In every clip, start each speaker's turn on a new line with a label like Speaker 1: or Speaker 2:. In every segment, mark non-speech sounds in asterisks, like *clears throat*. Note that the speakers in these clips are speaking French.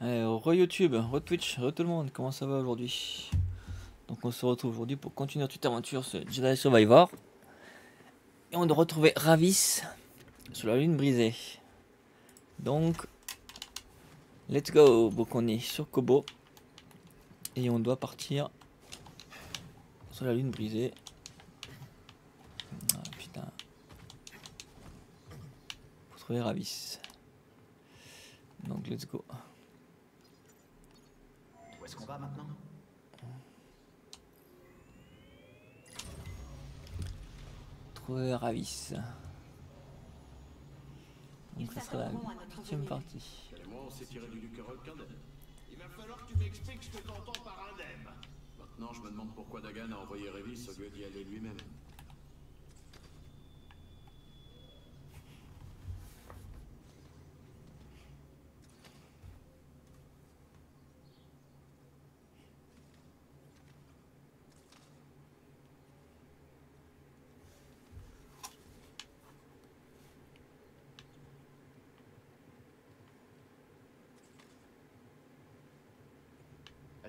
Speaker 1: Re YouTube, re Twitch, re tout le monde, comment ça va aujourd'hui? Donc on se retrouve aujourd'hui pour continuer toute aventure sur Jedi Survivor. Et on doit retrouver Ravis sur la lune brisée. Donc, let's go Donc on est sur Kobo. Et on doit partir sur la lune brisée. Ah putain. Pour trouver Ravis. Donc let's go.
Speaker 2: Va maintenant?
Speaker 1: Trouver Ravis. Donc
Speaker 3: Ils
Speaker 1: ça sera la
Speaker 3: à notre
Speaker 1: huitième partie.
Speaker 4: Et moi, on s'est tiré du Lucarol qu'indemne.
Speaker 5: Il va falloir que tu m'expliques ce que t'entends par indemne.
Speaker 4: Maintenant, je me demande pourquoi Dagan a envoyé Revis au lieu d'y aller lui-même.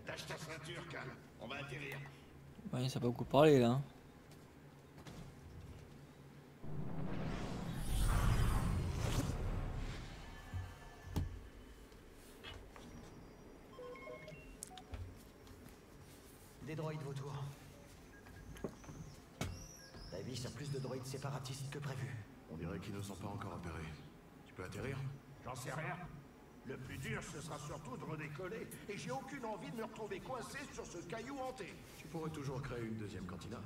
Speaker 5: Attache ta ceinture, Cal. On va atterrir.
Speaker 1: Ouais, ça a pas beaucoup parlé là. hein.
Speaker 2: Des droïdes vautours. Davis a plus de droïdes séparatistes que prévu.
Speaker 4: On dirait qu'ils ne sont pas encore opérés. Tu peux atterrir?
Speaker 5: J'en sais rien. Le plus dur, ce sera surtout de redécoller. Et j'ai aucune envie de me retrouver coincé sur ce caillou hanté.
Speaker 4: Tu pourrais toujours créer une deuxième cantina.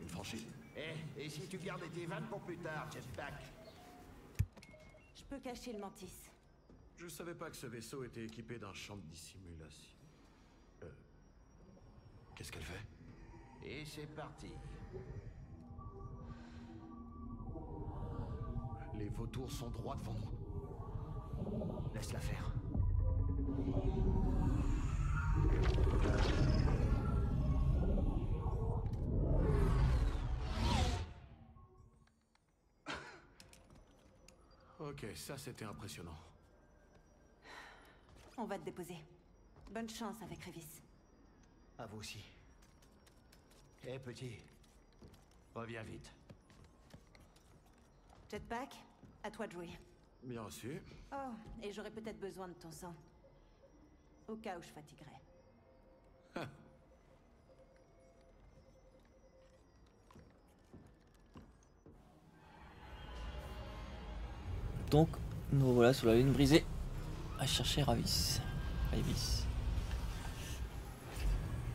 Speaker 4: Une franchise.
Speaker 5: Eh, et si tu gardais tes vannes pour plus tard, Jetpack
Speaker 3: Je peux cacher le mantis.
Speaker 4: Je savais pas que ce vaisseau était équipé d'un champ de dissimulation. Euh... Qu'est-ce qu'elle fait?
Speaker 5: Et c'est parti.
Speaker 4: Les vautours sont droits devant nous.
Speaker 2: Laisse-la faire.
Speaker 4: Ok, ça c'était impressionnant.
Speaker 3: On va te déposer. Bonne chance avec Revis.
Speaker 2: À vous aussi. Eh petit. Reviens vite.
Speaker 3: Jetpack, à toi de jouer.
Speaker 4: Bien reçu.
Speaker 3: Oh, et j'aurais peut-être besoin de ton sang. Au cas où je fatiguerais. *laughs*
Speaker 1: Donc, nous voilà sur la lune brisée à chercher Ravis. Ravis.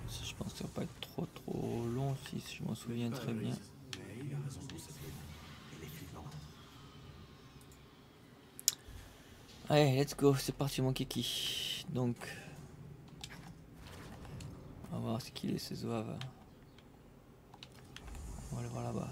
Speaker 1: Ça, Je pense que ça va pas être trop trop long si je m'en souviens très bien. Allez, let's go, c'est parti mon kiki. Donc, on va voir ce qu'il est ce zouave. On va le voir là-bas.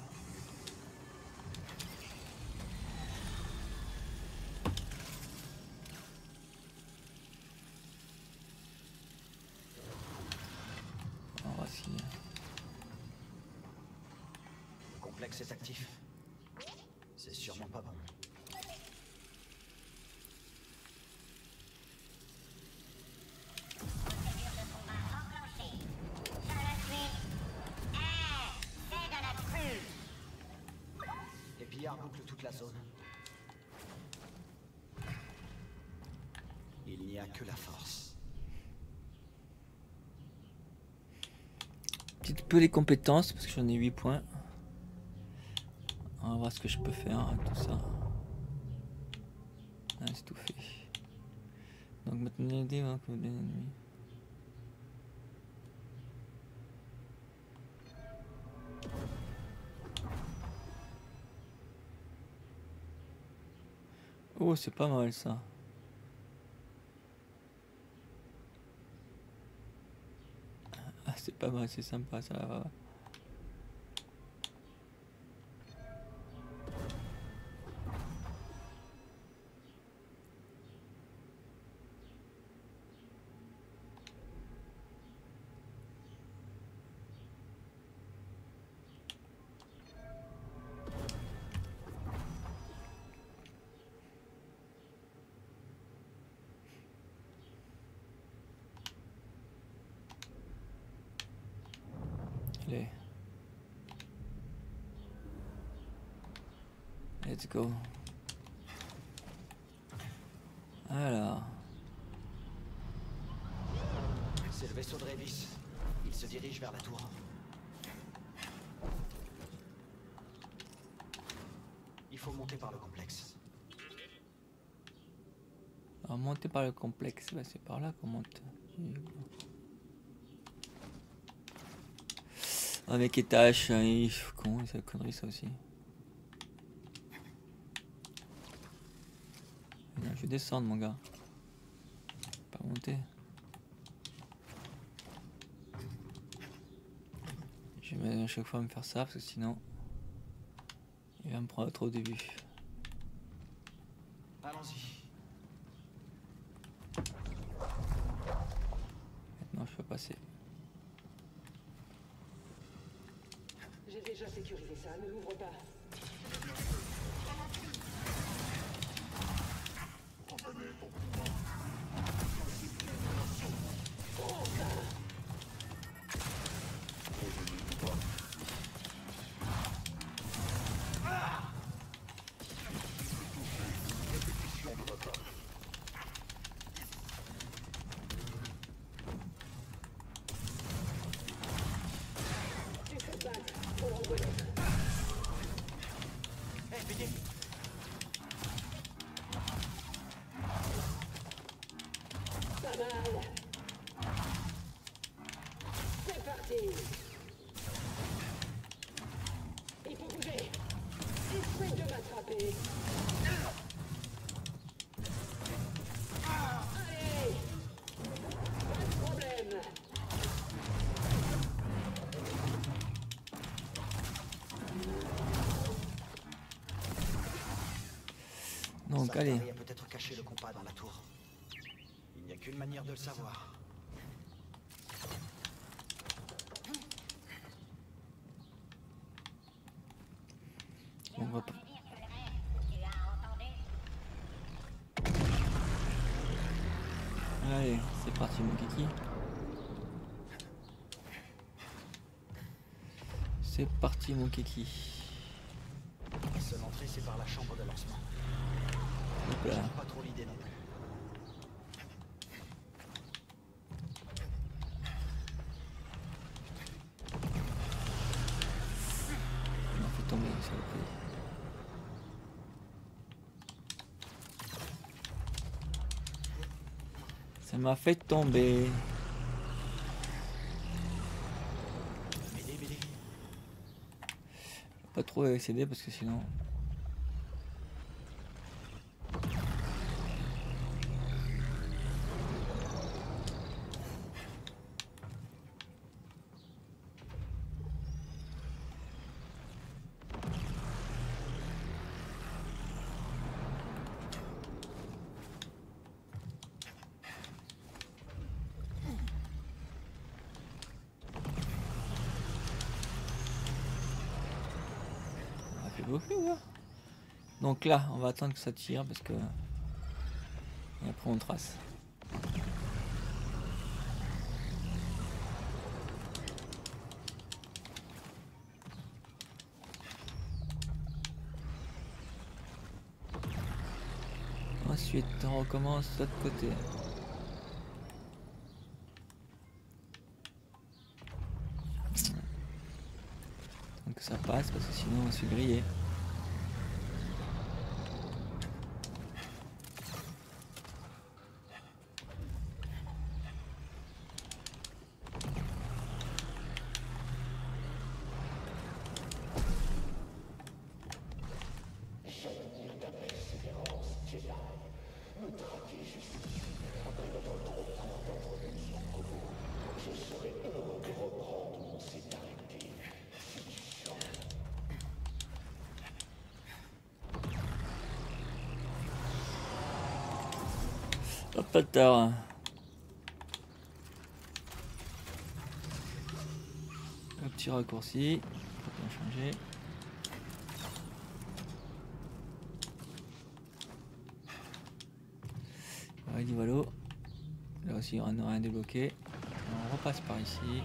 Speaker 1: Peu les compétences parce que j'en ai 8 points. On va voir ce que je peux faire avec tout ça. Ah, c'est tout fait. Donc maintenant l'idée va que. Oh, c'est pas mal ça. Ah, c'est pas mal, c'est sympa ça. Go. Alors,
Speaker 2: C'est le vaisseau de Révis. Il se dirige vers la tour. Il faut monter par le complexe.
Speaker 1: va monter par le complexe. Bah, c'est par là qu'on monte. Avec étage, hein, il- con, c'est la connerie ça aussi? Descendre mon gars. Pas monter. Je vais à chaque fois me faire ça parce que sinon il va me prendre trop au début. Donc allez.
Speaker 2: a peut-être caché le compas dans la tour. Il n'y a qu'une manière de le savoir.
Speaker 1: On va pas- Allez, c'est parti mon kiki. C'est parti mon kiki. Ça saloperie. Ça m'a fait tomber. Pas trop excéder parce que sinon. Là. Donc là, on va attendre que ça tire parce que. Et après on trace. Ensuite, on recommence de l'autre côté. Donc ça passe parce que sinon on se fait griller. Pas tard. Un petit raccourci. Faut bien changer. Ouais, du voilà. Là aussi, on n'a rien débloqué. On repasse par ici.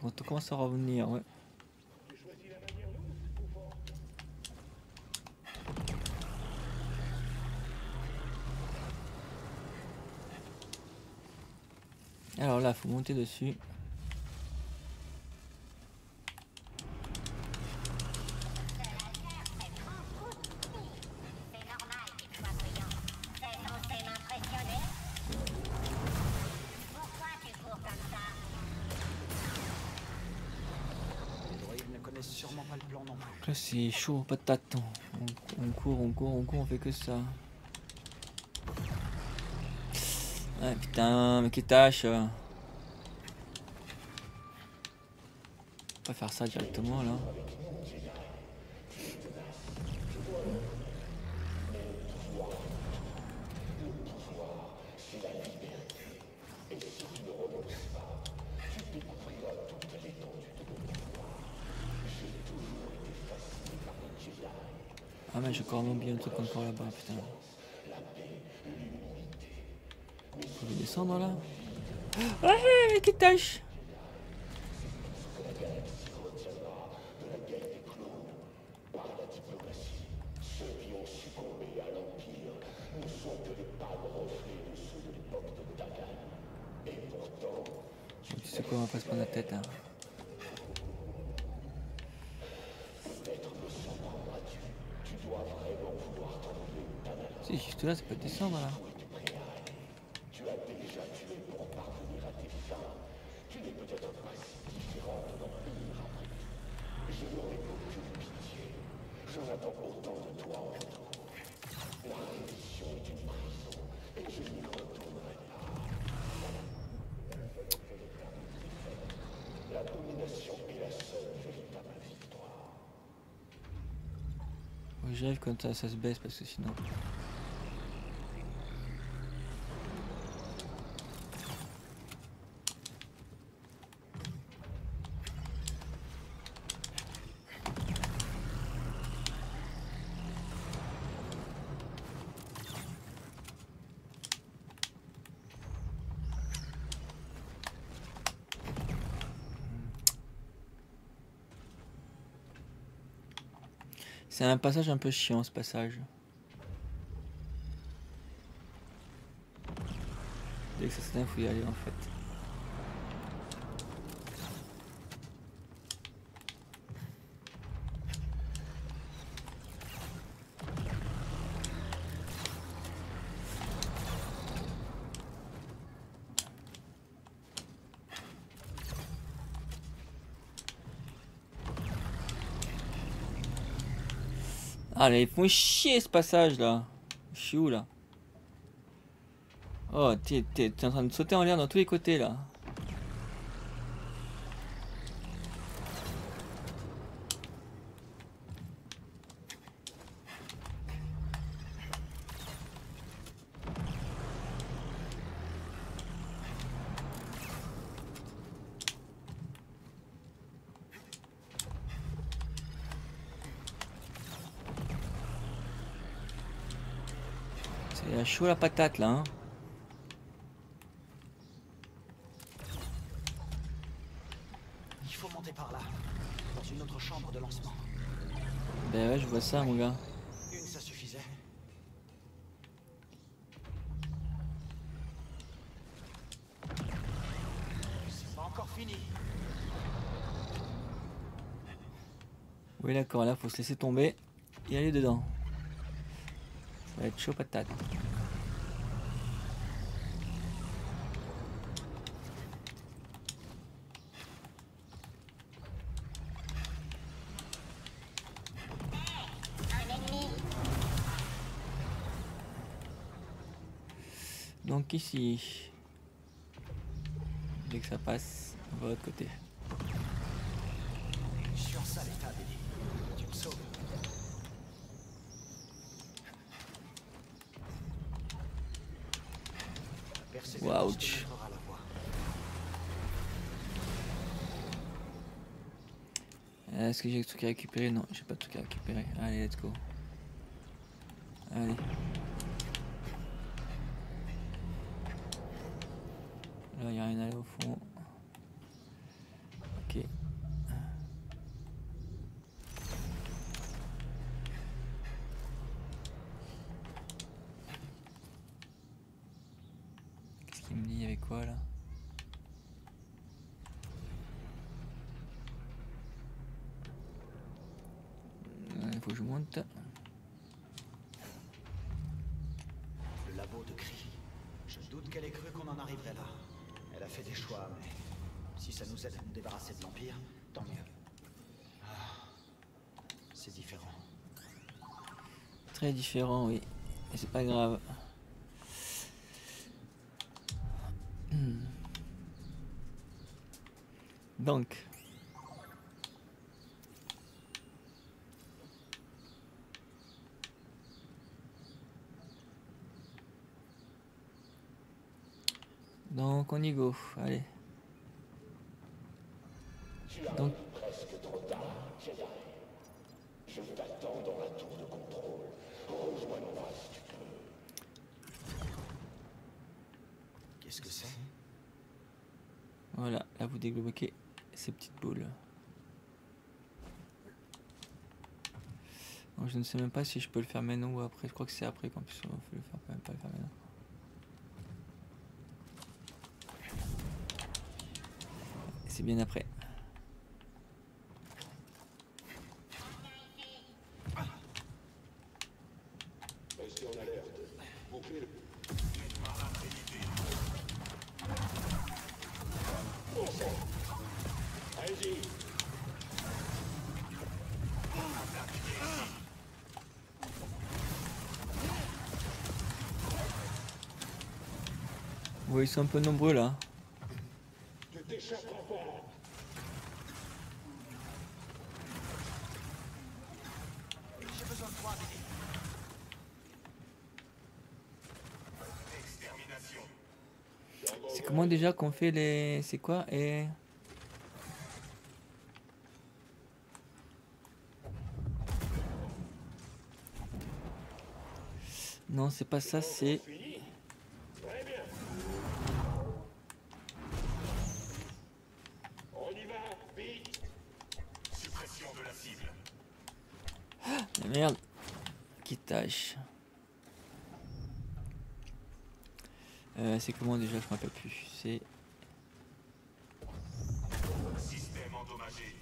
Speaker 5: Quand
Speaker 1: on commence à revenir, ouais. Alors là, faut monter dessus.
Speaker 2: Les droïdes ne connaissent sûrement pas
Speaker 1: c'est chaud, patate. On, on court, on court, on court, on fait que ça. Ah putain, mais qui tâche va faire ça directement là. Ah mais j'ai encore oublié un truc encore là-bas, putain. Le descendre là Ouais, mais qui tâche quoi, on va pas se prendre la tête hein. Si, juste là, ça peut descendre là. Faut que J'arrive quand ça, ça se baisse parce que sinon. C'est un passage un peu chiant ce passage. Dès que ça s'éteint, faut y aller en fait. Ah là, ils font chier ce passage là. Je suis où là? Oh, t'es en train de sauter en l'air dans tous les côtés là. C'est chaud la patate là. Hein.
Speaker 2: Il faut monter par là. Dans une autre chambre de lancement.
Speaker 1: Ben ouais, je vois ça mon gars.
Speaker 2: Une, ça suffisait. C'est pas encore fini.
Speaker 1: Oui d'accord, là faut se laisser tomber et aller dedans. Ça va être chaud patate. Ici, Dès que ça passe, on va de l'autre côté.
Speaker 2: Je euh,
Speaker 1: Est-ce que j'ai tout truc à récupérer? Non, j'ai pas de truc à récupérer. Allez, let's go. Allez. Là, il a rien à aller au fond. Ok. Qu'est-ce qu'il me dit avec quoi là Il faut que je monte.
Speaker 2: Le labo de Cri. Je doute qu'elle ait cru qu'on en arriverait là. Elle a fait des choix, mais si ça nous aide à nous débarrasser de l'Empire, tant mieux. Ah, Différent.
Speaker 1: Très différent, oui. Mais c'est pas grave. Hmm. Donc. Donc on y go, allez. Donc,
Speaker 2: Qu'est-ce que c'est
Speaker 1: Voilà, là vous débloquez ces petites boules. Je ne sais même pas si je peux le faire maintenant ou après. Je crois que c'est après qu'en plus on peut le faire, même pas le faire maintenant. C'est bien après. Sont un peu nombreux là. C'est comment déjà qu'on fait les. C'est quoi et. Non, c'est pas ça, c'est.
Speaker 6: Très bien. On y va, vite.
Speaker 1: Ah, merde Qui tâche Euh, C'est comment déjà Je me rappelle plus. C'est.
Speaker 7: Système endommagé.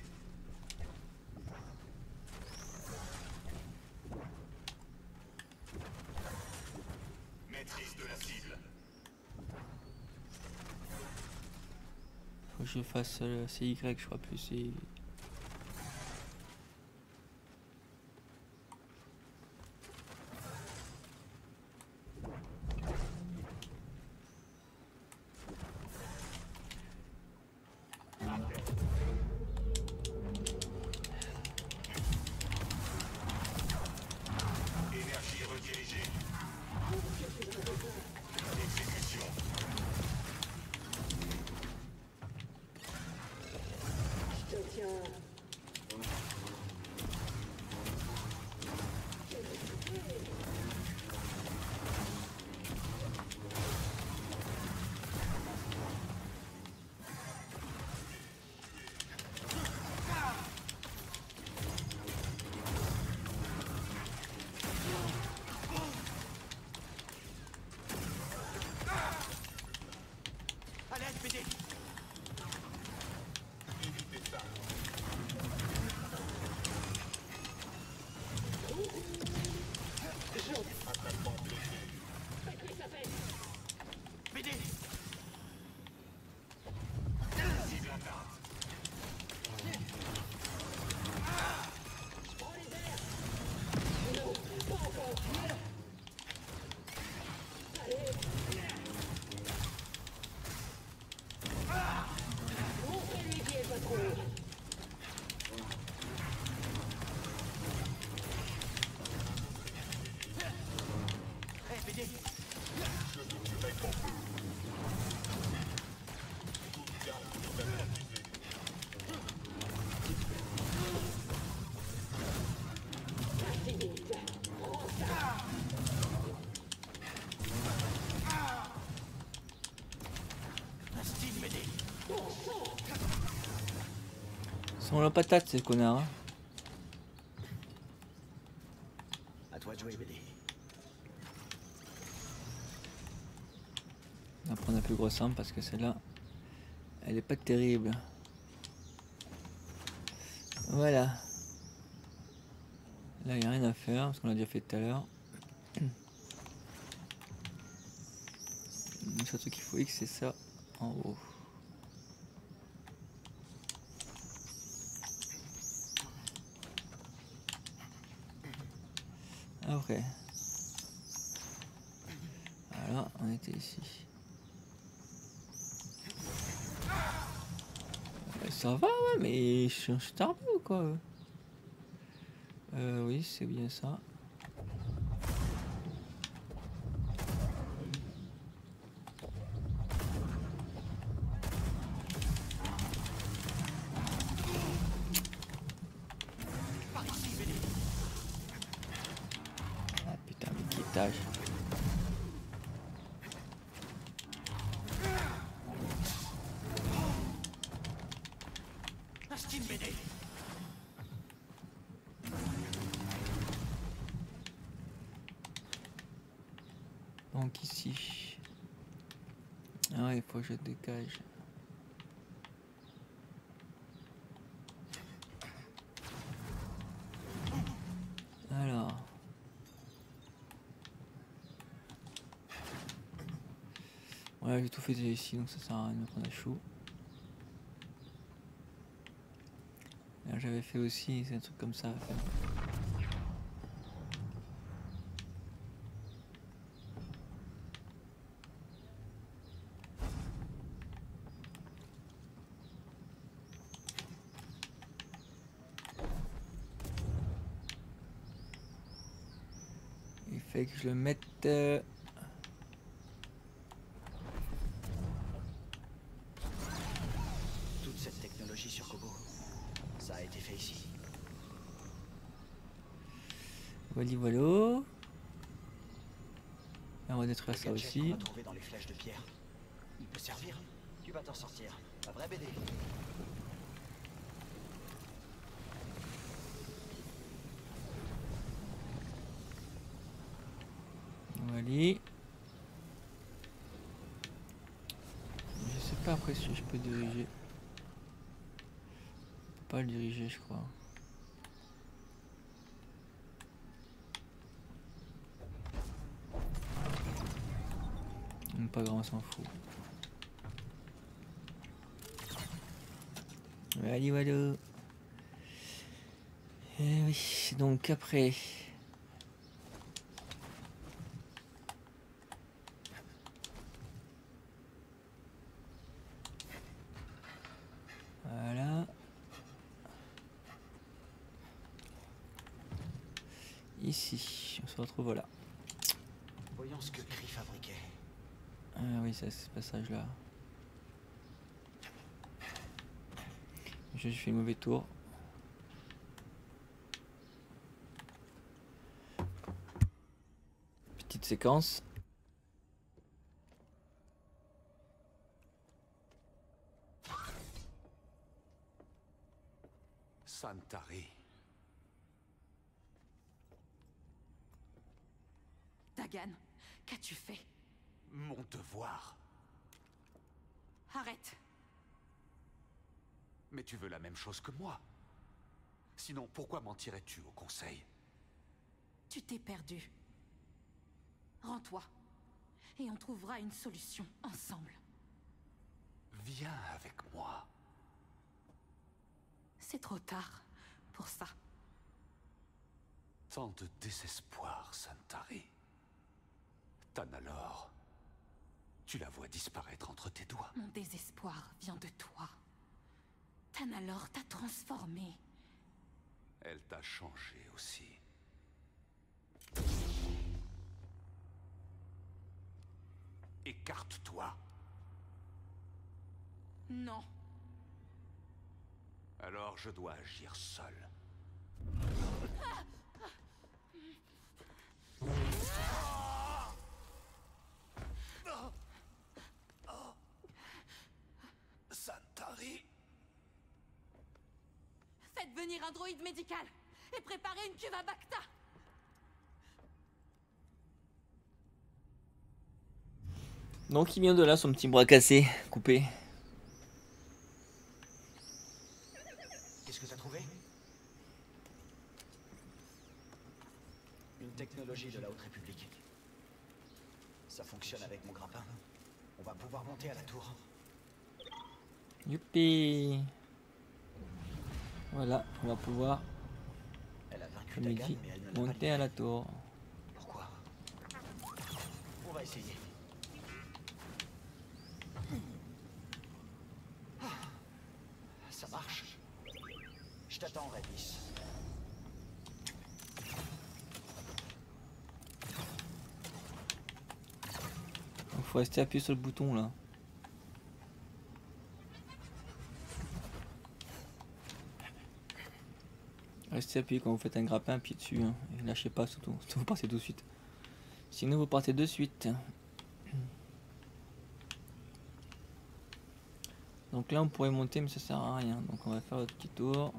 Speaker 7: Maîtrise de la cible.
Speaker 1: Faut que je fasse. euh, c'est Y, je crois plus. C'est. Sont la patate ces connards. hein.
Speaker 2: À toi de jouer, BD.
Speaker 1: On va prendre la plus grosse arme parce que celle-là, elle est pas terrible. Voilà. Là, il n'y a rien à faire parce qu'on l'a déjà fait tout à l'heure. Le seul truc qu'il faut X, c'est ça en haut. Après. Voilà, on était ici. Euh, Ça va, ouais, mais je suis tardé ou quoi Euh, oui, c'est bien ça. Donc ici. Ah, il faut que je dégage. Alors. Ouais, j'ai tout fait ici, donc ça sert à rien de me prendre à chaud. J'avais fait aussi, un truc comme ça à faire. Il fait que je le mette. euh,
Speaker 2: Toute cette technologie sur Kobo, ça a été fait ici.
Speaker 1: Voilà, voilà. Et on va détruire ça aussi.
Speaker 2: qu'on a trouvé dans les flèches de pierre. Il peut servir. Tu vas t'en sortir. Un vrai BD.
Speaker 1: Voilà. Je sais après si je peux diriger. Pas le diriger, je crois. Pas grand, s'en fout. Allez, voilà. Eh oui, donc après. Voilà. Ici, on se retrouve là.
Speaker 2: Voyons ce que Cree fabriquait.
Speaker 1: Ah oui, c'est ce passage-là. J'ai fait le mauvais tour. Petite séquence.
Speaker 8: Santari.
Speaker 9: Dagan, qu'as-tu fait
Speaker 8: Mon devoir.
Speaker 9: Arrête
Speaker 8: Mais tu veux la même chose que moi. Sinon, pourquoi mentirais-tu au conseil?
Speaker 9: Tu t'es perdu. Rends-toi. Et on trouvera une solution ensemble.
Speaker 8: Viens avec moi.
Speaker 9: C'est trop tard pour ça.
Speaker 8: Tant de désespoir, Santari. Tanalor. Tu la vois disparaître entre tes doigts.
Speaker 9: Mon désespoir vient de toi. Tanalor t'a transformé.
Speaker 8: Elle t'a changé aussi. Écarte-toi.
Speaker 9: Non.
Speaker 8: Alors je dois agir seul. Santari
Speaker 3: réunir un droïde médical et préparer une cuve à Bacta.
Speaker 1: Donc il vient de là, son petit bras cassé, coupé.
Speaker 2: Qu'est-ce que t'as trouvé? Une technologie de la Haute République. Ça fonctionne avec mon grappin. On va pouvoir monter à la tour.
Speaker 1: Youpi Voilà, on va pouvoir,
Speaker 2: Elle a vaincu
Speaker 1: comme il
Speaker 2: Dagan,
Speaker 1: dit,
Speaker 2: mais elle ne l'a pas
Speaker 1: monter à la tour.
Speaker 2: Pourquoi? On va essayer. Ça marche. Je t'attends, Redis.
Speaker 1: Il faut rester appuyé sur le bouton là. Restez appuyé quand vous faites un grappin, appuyez dessus. Hein. Et lâchez pas surtout, vous partez tout de suite. Sinon vous partez de suite. Donc là on pourrait monter mais ça sert à rien. Donc on va faire notre petit tour.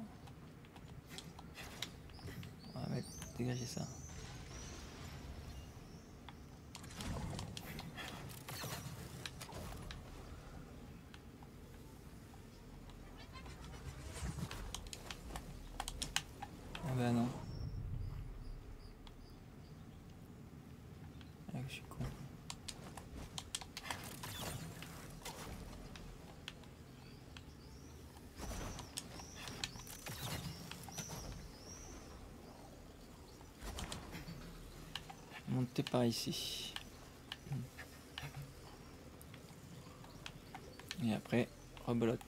Speaker 1: On va mettre, dégager ça. Ah bah non. Ah, je suis con. Ici. Et après, rebelote.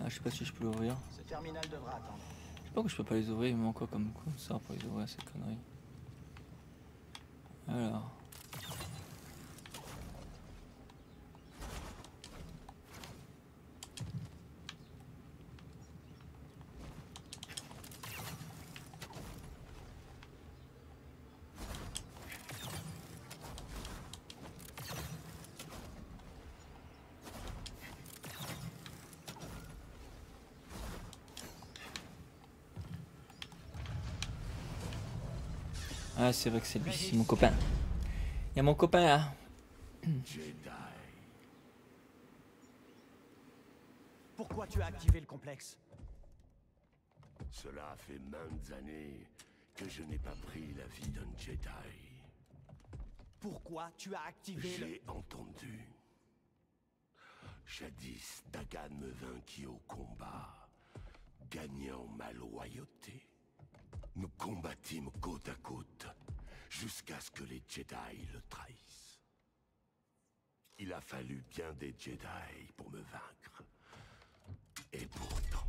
Speaker 1: Ah, je sais pas si je peux l'ouvrir.
Speaker 2: Ce terminal devra attendre.
Speaker 1: Que je peux pas les ouvrir, il me manque quoi comme ça pour les ouvrir ces conneries? Alors. Ah, c'est vrai que c'est lui, c'est mon copain. Il y a mon copain là.
Speaker 5: Jedi.
Speaker 2: Pourquoi tu as activé le complexe?
Speaker 5: Cela fait maintes années que je n'ai pas pris la vie d'un Jedi.
Speaker 2: Pourquoi tu as activé le...
Speaker 5: J'ai entendu. Jadis, Dagan me vainquit au combat, gagnant ma loyauté. Nous combattîmes côte à côte, jusqu'à ce que les Jedi le trahissent. Il a fallu bien des Jedi pour me vaincre. Et pourtant,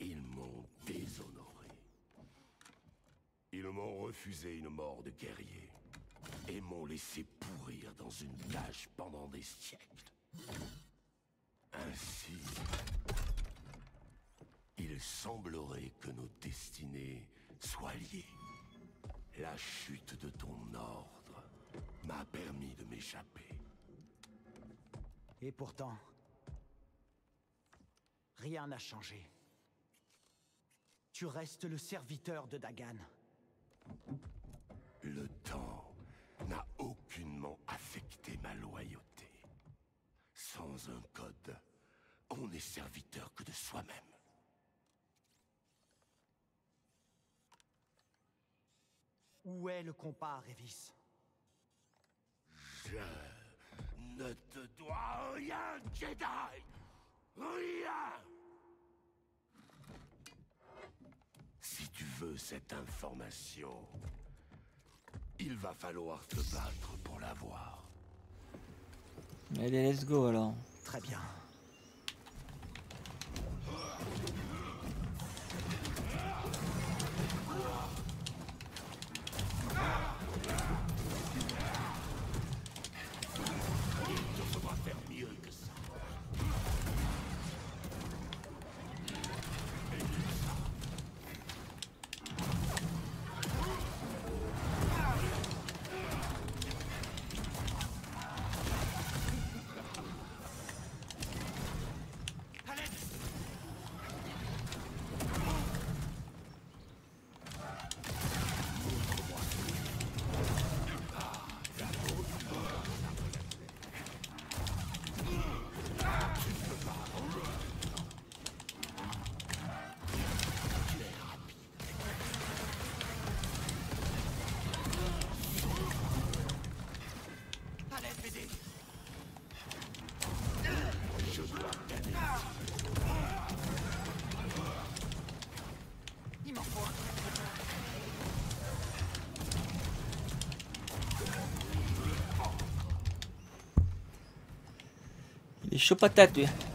Speaker 5: ils m'ont déshonoré. Ils m'ont refusé une mort de guerrier et m'ont laissé pourrir dans une cage pendant des siècles. Ainsi, il semblerait que nos destinées soient liées. La chute de ton ordre m'a permis de m'échapper.
Speaker 2: Et pourtant, rien n'a changé. Tu restes le serviteur de Dagan.
Speaker 5: Le temps n'a aucunement affecté ma loyauté. Sans un code, on n'est serviteur que de soi-même.
Speaker 2: Où est le compas, Révis?
Speaker 5: Je ne te dois rien, Jedi Rien Si tu veux cette information, il va falloir te battre pour l'avoir.
Speaker 1: Allez, let's go alors.
Speaker 2: Très bien.
Speaker 5: Il
Speaker 1: est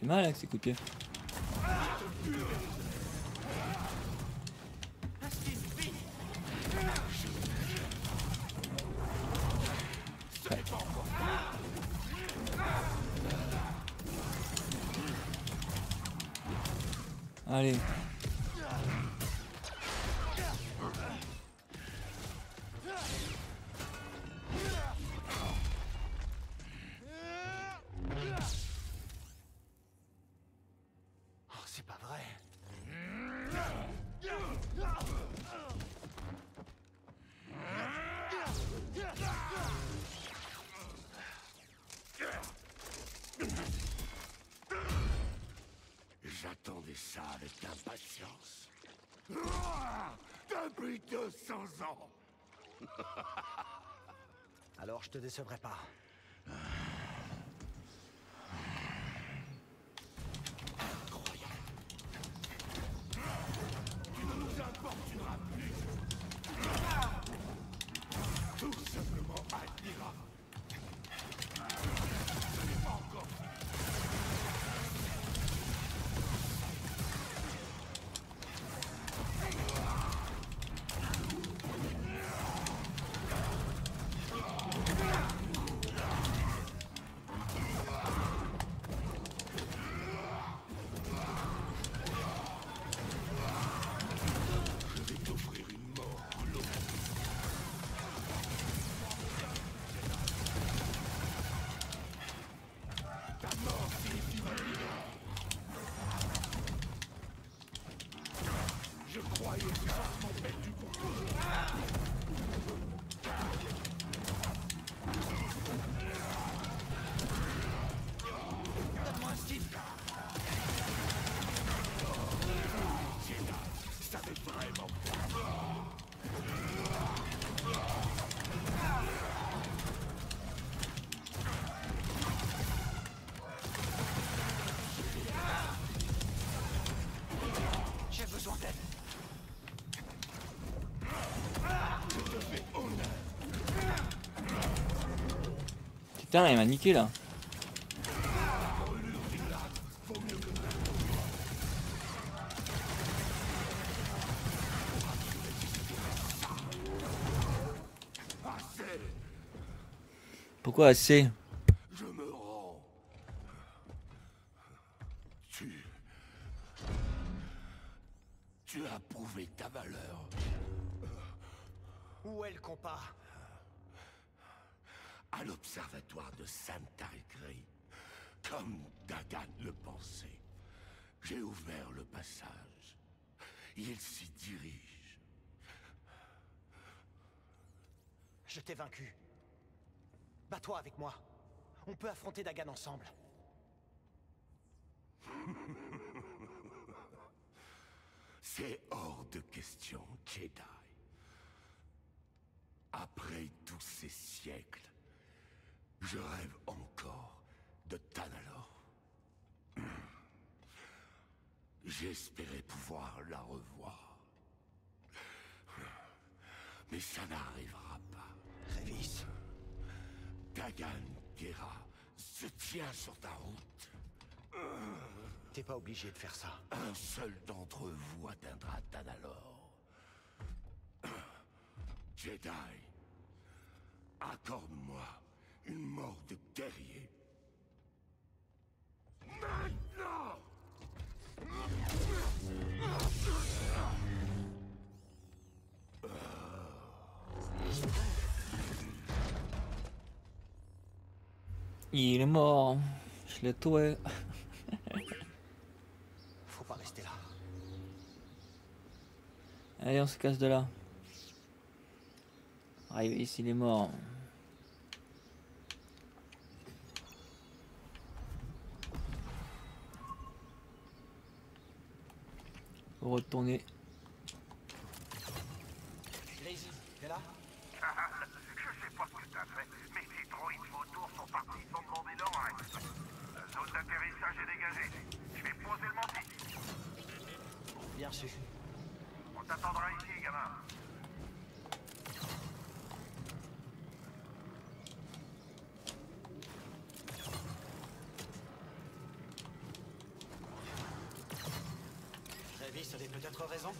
Speaker 1: fait mal avec ses coups.
Speaker 2: Te décevrai
Speaker 1: Putain, il m'a niqué là. Pourquoi assez
Speaker 5: Je me rends. Tu. Tu as prouvé ta valeur.
Speaker 2: Où est le compas
Speaker 5: À l'observatoire de Sainte-Taricré. Comme Dagan le pensait. J'ai ouvert le passage. Il s'y dirige.
Speaker 2: Je t'ai vaincu. Bats-toi avec moi. Dagan ensemble. *laughs*
Speaker 5: C'est hors de question, Jedi. Après tous ces siècles, je rêve encore de Tanalor. *clears throat* J'espérais pouvoir la revoir. Mais ça n'arrivera pas.
Speaker 2: Révis.
Speaker 5: Dagan Gera se tient sur ta route.
Speaker 2: T'es pas obligé de faire ça.
Speaker 5: Un seul d'entre vous atteindra Tanalor. Jedi, accorde-moi une mort de guerrier. Maintenant
Speaker 1: Il est mort. Je l'ai tué.
Speaker 2: Faut pas rester là.
Speaker 1: Allez, on se casse de là. Arrive ici, il est mort. Retourner.
Speaker 2: Daisy, t'es là
Speaker 10: Je sais pas ce que t'as fait, mais les droïdes vautours sont partis sans demander leur reste. La zone d'atterrissage est dégagée. Je vais poser le mantis.
Speaker 2: Bien reçu.
Speaker 10: On t'attendra ici, gamin.
Speaker 2: Travis avait peut-être raison.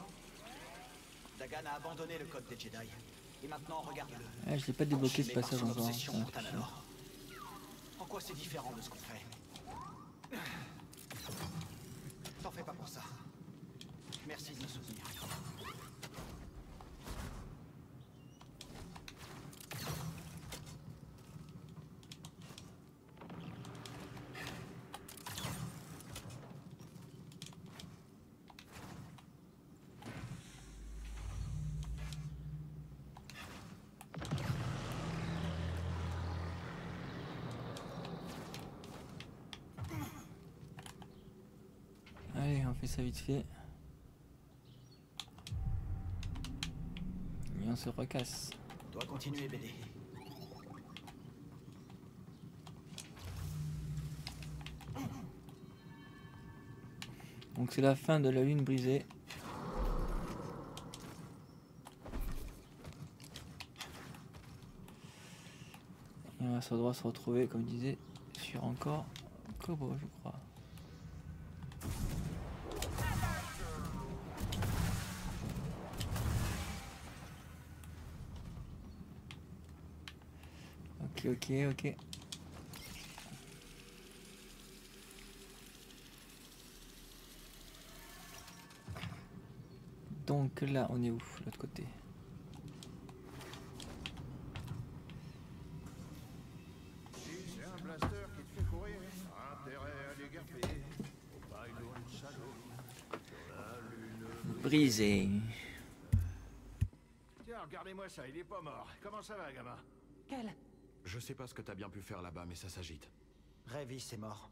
Speaker 2: Dagan a abandonné le code des Jedi. Et maintenant, regarde-le.
Speaker 1: Ah, je l'ai pas débloqué ce passage encore.
Speaker 2: En quoi c'est différent de ce qu'on fait T'en fais pas pour ça. Merci de me soutenir.
Speaker 1: Allez, on fait ça vite fait. Et on se recasse.
Speaker 2: Dois continuer, BD.
Speaker 1: Donc c'est la fin de la lune brisée. Et on va se droit se retrouver, comme je disais, sur encore Kobo, je crois. Ok, ok. Donc là, on est où de l'autre côté?
Speaker 10: Si c'est un blaster qui te fait courir, intérêt à déguerpir. Au pylône salaud, sur la lune.
Speaker 1: Brisé.
Speaker 10: Tiens, regardez-moi ça, il est pas mort. Comment ça va, gamin?
Speaker 3: Quel
Speaker 4: Je sais pas ce que t'as bien pu faire là-bas, mais ça s'agite.
Speaker 2: Révis est mort.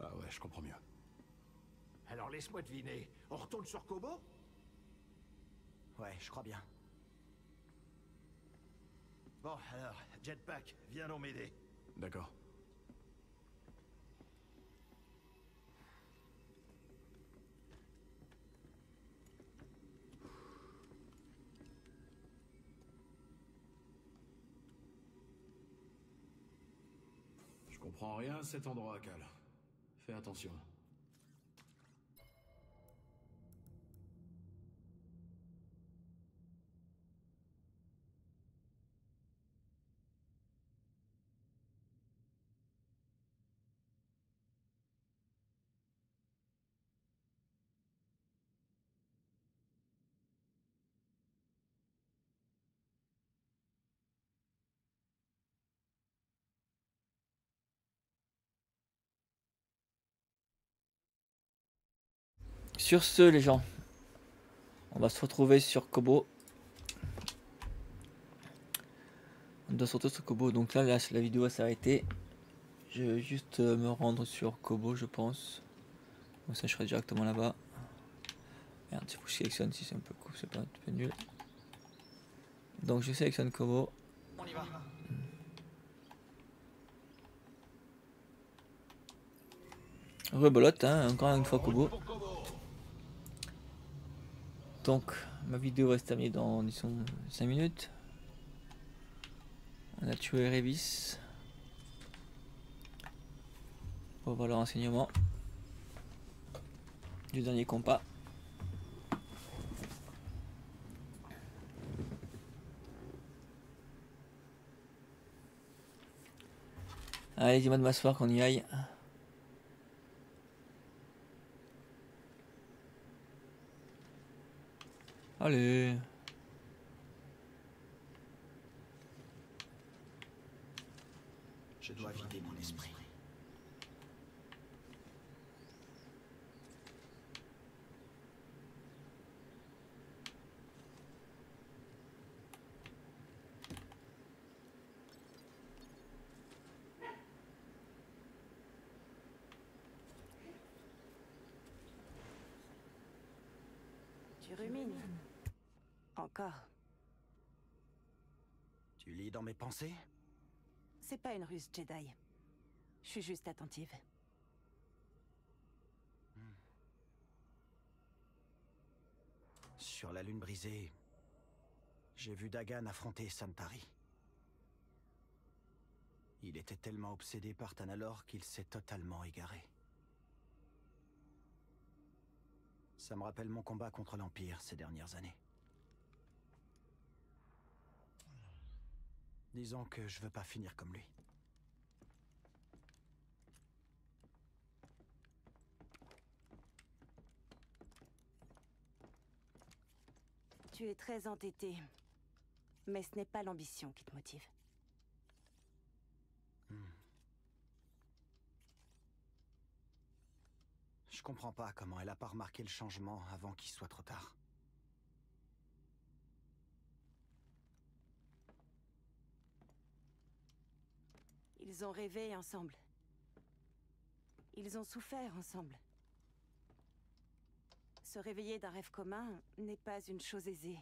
Speaker 4: Ah ouais, je comprends mieux.
Speaker 10: Alors laisse-moi deviner, on retourne sur Kobo?
Speaker 2: Ouais, je crois bien.
Speaker 10: Bon, alors, Jetpack, viens donc m'aider.
Speaker 4: D'accord. Comprends rien à cet endroit, Cal. Fais attention.
Speaker 1: Sur ce, les gens, on va se retrouver sur Kobo. On doit sortir sur Kobo. Donc là, là la vidéo va s'arrêter. Je vais juste euh, me rendre sur Kobo, je pense. Comme ça, je serai directement là-bas. Merde, il faut que je sélectionne si c'est un peu cool, c'est pas un peu nul. Donc je sélectionne Kobo.
Speaker 2: On y va.
Speaker 1: Rebolote, hein, encore une fois Kobo. Donc, ma vidéo va se terminer dans, disons, 5 minutes. On a tué Révis. Pour voir le renseignement du dernier compas. Allez, dis-moi de m'asseoir qu'on y aille. Allez.
Speaker 2: Je dois vider mon esprit.
Speaker 3: Tu rumines. Encore.
Speaker 2: Tu lis dans mes pensées?
Speaker 3: C'est pas une ruse Jedi. Je suis juste attentive.
Speaker 2: Sur la lune brisée, j'ai vu Dagan affronter Santari. Il était tellement obsédé par Tanalor qu'il s'est totalement égaré. Ça me rappelle mon combat contre l'Empire ces dernières années. Disons que je veux pas finir comme lui.
Speaker 3: Tu es très entêté. Mais ce n'est pas l'ambition qui te motive.
Speaker 2: Je comprends pas comment elle a pas remarqué le changement avant qu'il soit trop tard.
Speaker 3: Ils ont rêvé ensemble. Ils ont souffert ensemble. Se réveiller d'un rêve commun n'est pas une chose aisée.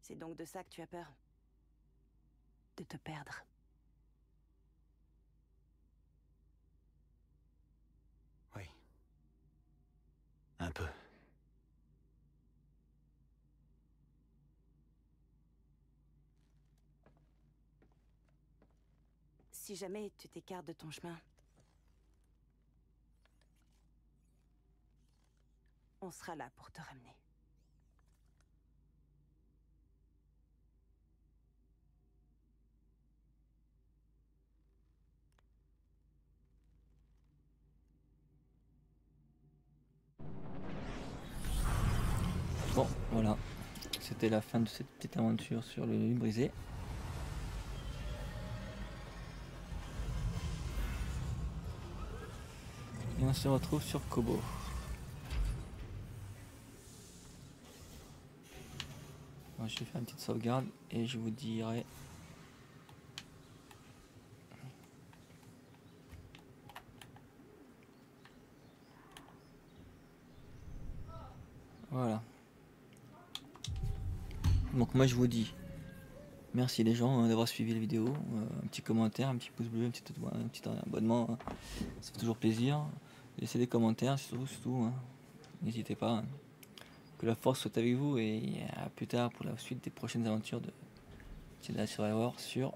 Speaker 3: C'est donc de ça que tu as peur? De te perdre.
Speaker 2: Oui. Un peu.
Speaker 3: Si jamais tu t'écartes de ton chemin, on sera là pour te ramener.
Speaker 1: Bon, voilà. C'était la fin de cette petite aventure sur le brisé. On se retrouve sur Kobo. Je vais faire une petite sauvegarde et je vous dirai. Voilà. Donc moi je vous dis merci les gens hein, d'avoir suivi la vidéo, Euh, un petit commentaire, un petit pouce bleu, un petit, un petit abonnement, hein. ça fait toujours plaisir. Laissez des commentaires surtout, surtout, hein. n'hésitez pas. hein. Que la force soit avec vous et à plus tard pour la suite des prochaines aventures de Jedi Survivor sur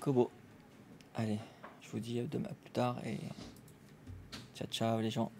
Speaker 1: Kobo. Allez, je vous dis à plus tard et ciao ciao les gens.